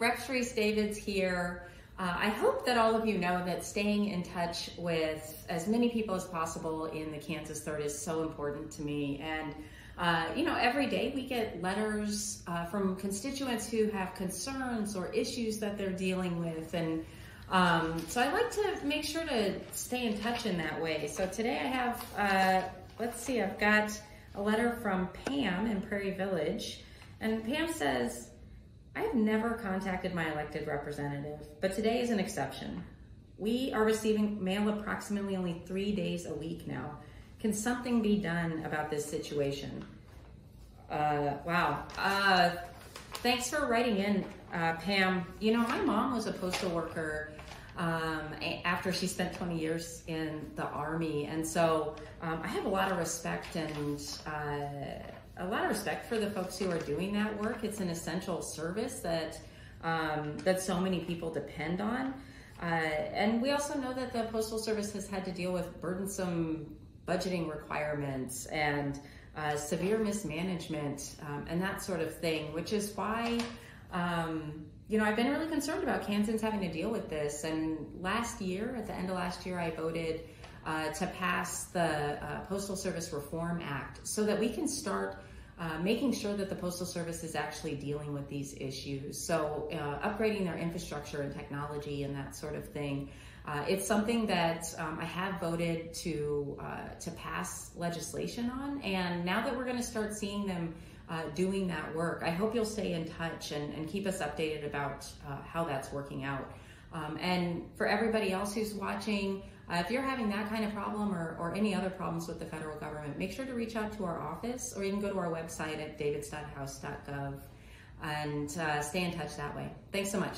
Rep. Sharice Davids here. Uh, I hope that all of you know that staying in touch with as many people as possible in the Kansas Third is so important to me. And, uh, you know, every day we get letters uh, from constituents who have concerns or issues that they're dealing with. And um, so I like to make sure to stay in touch in that way. So today I have, uh, let's see, I've got a letter from Pam in Prairie Village. And Pam says, I have never contacted my elected representative, but today is an exception. We are receiving mail approximately only three days a week now. Can something be done about this situation? Uh, wow. Uh, thanks for writing in, uh, Pam. You know, my mom was a postal worker um, after she spent 20 years in the Army. And so um, I have a lot of respect and uh, a lot of respect for the folks who are doing that work. It's an essential service that um, that so many people depend on. Uh, and we also know that the Postal Service has had to deal with burdensome budgeting requirements and uh, severe mismanagement um, and that sort of thing, which is why, um, you know, I've been really concerned about Kansans having to deal with this. And last year, at the end of last year, I voted uh, to pass the uh, Postal Service Reform Act so that we can start uh, making sure that the Postal Service is actually dealing with these issues. So uh, upgrading their infrastructure and technology and that sort of thing. Uh, it's something that um, I have voted to uh, to pass legislation on, and now that we're going to start seeing them uh, doing that work, I hope you'll stay in touch and, and keep us updated about how that's working out. Um, and for everybody else who's watching, uh, if you're having that kind of problem or, or any other problems with the federal government, make sure to reach out to our office or you can go to our website at davids.house.gov and uh, stay in touch that way. Thanks so much.